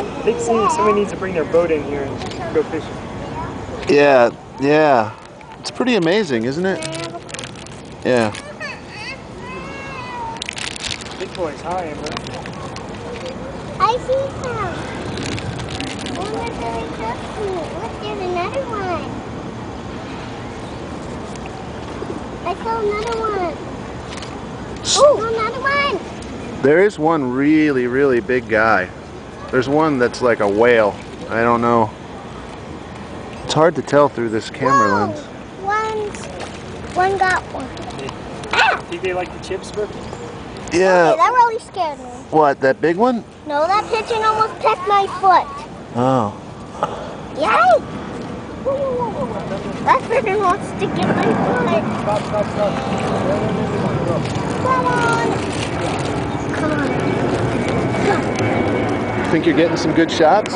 I think some- somebody needs to bring their boat in here and go fishing. Yeah, yeah. It's pretty amazing, isn't it? Yeah. Big boys, hi, Amber. I see some. One was really close me. Look, there's another one. I saw another one. Oh, another one. There is one really, really big guy. There's one that's like a whale. I don't know. It's hard to tell through this camera Whoa. lens. One's, one got one. Ah! Think they like the chips, Brooke? Okay, Yeah. that really scared me. What, that big one? No, that pigeon almost pecked my foot. Oh. Yay! That pigeon wants to get my foot. Stop, stop, stop. Think you're getting some good shots?